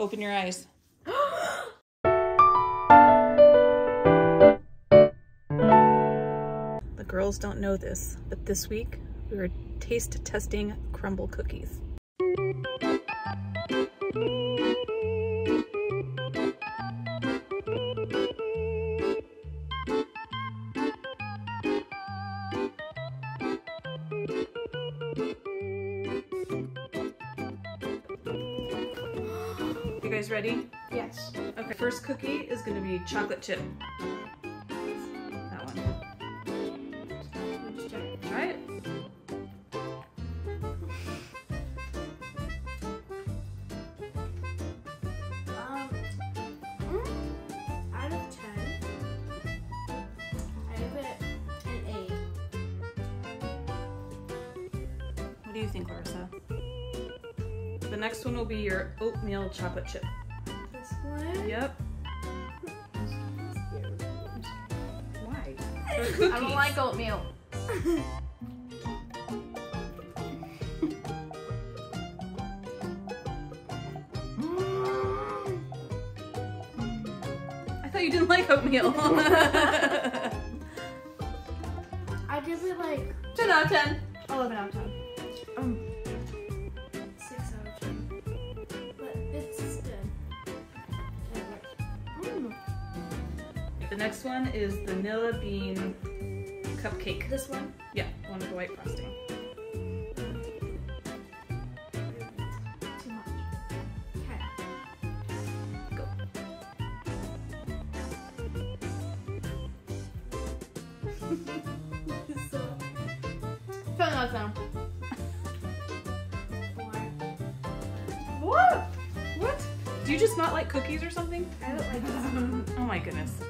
Open your eyes. the girls don't know this, but this week we were taste testing Crumbl cookies. Guys ready? Yes. Okay, first cookie is gonna be chocolate chip. That one. Let's try it. Try it. Um, mm, out of 10, I give it an 8. What do you think, Larissa? The next one will be your oatmeal chocolate chip. This one? Yep. Why? I don't like oatmeal. I thought you didn't like oatmeal. I give it like 10 out of 10. 11 out of 10. Next one is vanilla bean cupcake. This one? Yeah, one with the white frosting. Too much. Okay. Go. so, 10 out of 10. Four. What? What? Do you just not like cookies or something? I don't like this. Oh my goodness.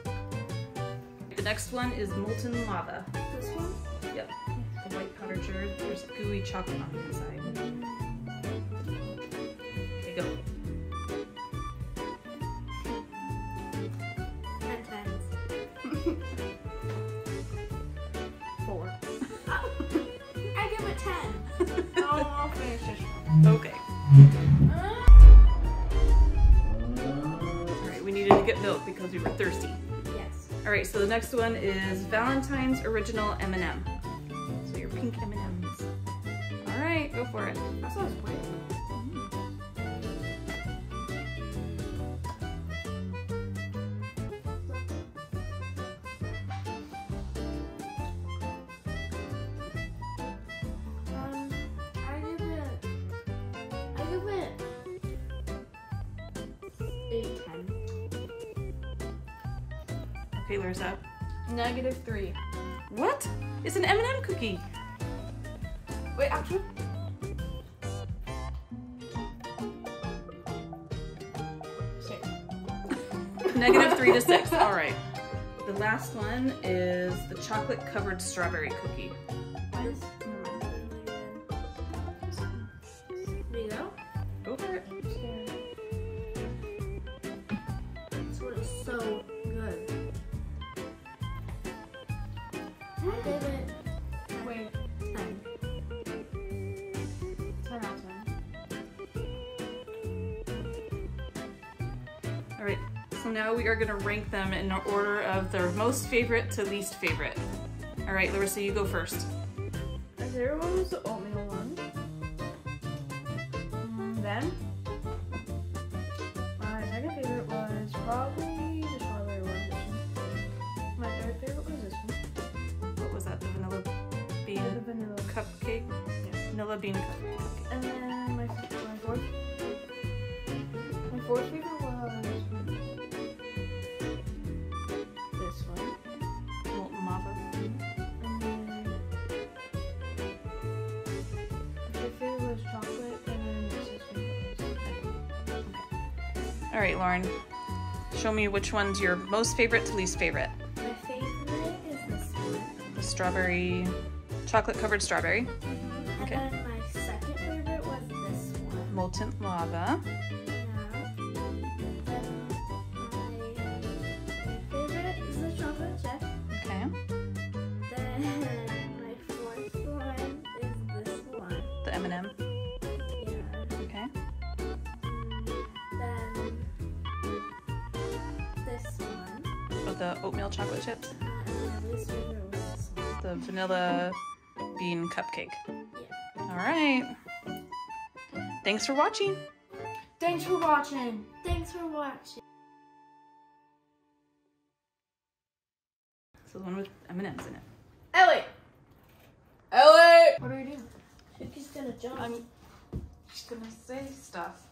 Next one is molten lava. This one? Yep. The white powder sugar. There's gooey chocolate on the inside. Okay, go. Ten times. Four. I give it ten. oh, I'll finish this one. Okay. Uh. Alright, we needed to get milk because we were thirsty. Yes. Alright, so the next one is Valentine's Original M&M. So your pink M&Ms. Alright, go for it. That sounds great. Um, I give it. I give it. Okay, up. Negative three. What? It's an M&M cookie. Wait, actually. Negative Three to six. All right. The last one is the chocolate covered strawberry cookie. Wait. Ten. Ten out of ten. All right. So now we are going to rank them in order of their most favorite to least favorite. All right, Larissa, you go first. One was the oatmeal one. Then, cupcake? Yes. Vanilla bean cupcake. And then my, my fourth. My fourth favorite was this one. Molten lava. And then my favorite was chocolate, and then favorite was All right, Lauren. Show me which one's your most favorite to least favorite. My favorite is this one. The strawberry, Chocolate covered strawberry. Mm-hmm. Okay. And then my second favorite was this one. Molten lava. Yeah. My favorite is the chocolate chip. Okay. Then my fourth one is this one. The M&M. Yeah. Okay. Then this one. Oh, the oatmeal chocolate chips? Uh, the vanilla bean cupcake. Yeah. All right. Thanks for watching. Thanks for watching. Thanks for watching. So the one with M&M's in it. Ellie. Ellie. What are you doing? Cookie's gonna jump. I'm just gonna say stuff.